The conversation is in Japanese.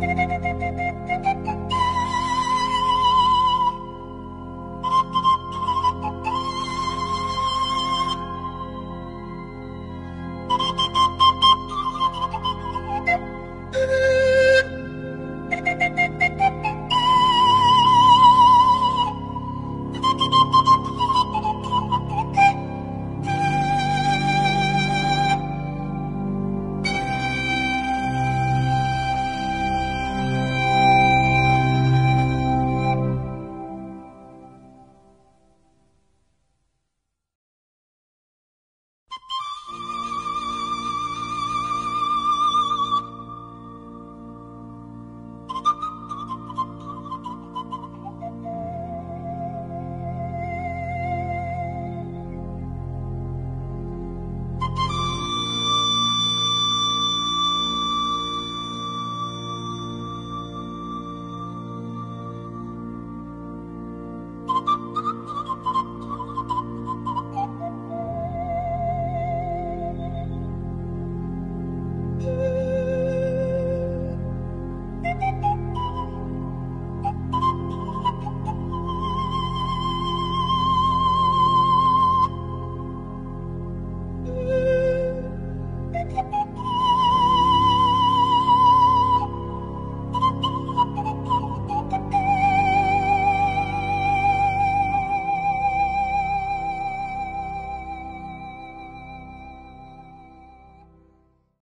どどどどどど!